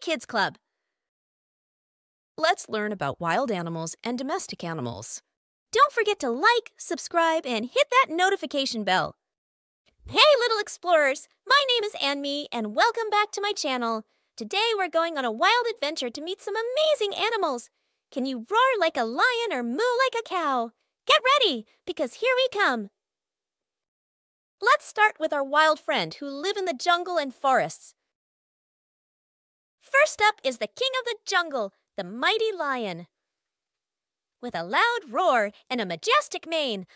Kids Club. Let's learn about wild animals and domestic animals. Don't forget to like, subscribe, and hit that notification bell. Hey, little explorers! My name is AnMe, and welcome back to my channel. Today we're going on a wild adventure to meet some amazing animals. Can you roar like a lion or moo like a cow? Get ready, because here we come. Let's start with our wild friend who live in the jungle and forests. First up is the king of the jungle, the mighty lion. With a loud roar and a majestic mane,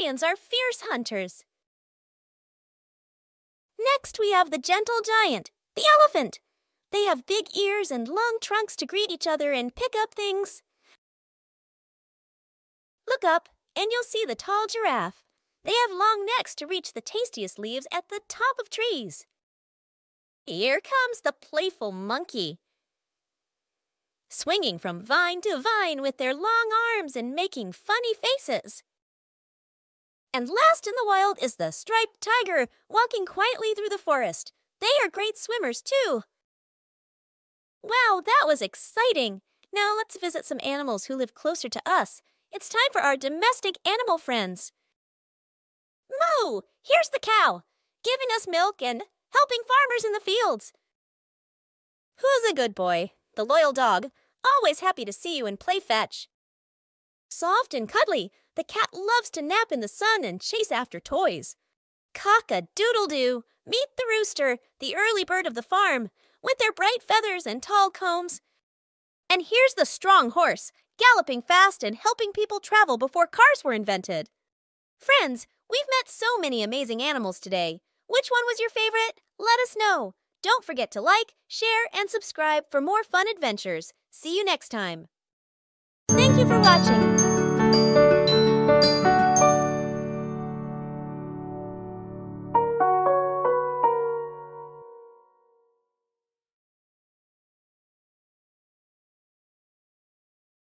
lions are fierce hunters. Next, we have the gentle giant, the elephant. They have big ears and long trunks to greet each other and pick up things. Look up, and you'll see the tall giraffe. They have long necks to reach the tastiest leaves at the top of trees. Here comes the playful monkey swinging from vine to vine with their long arms and making funny faces. And last in the wild is the striped tiger, walking quietly through the forest. They are great swimmers, too. Wow, that was exciting! Now let's visit some animals who live closer to us. It's time for our domestic animal friends. Moo! Here's the cow, giving us milk and helping farmers in the fields. Who's a good boy? The loyal dog, Always happy to see you and play fetch. Soft and cuddly, the cat loves to nap in the sun and chase after toys. Cock-a-doodle-doo! Meet the rooster, the early bird of the farm, with their bright feathers and tall combs. And here's the strong horse, galloping fast and helping people travel before cars were invented. Friends, we've met so many amazing animals today. Which one was your favorite? Let us know. Don't forget to like, share, and subscribe for more fun adventures. See you next time. Thank you for watching.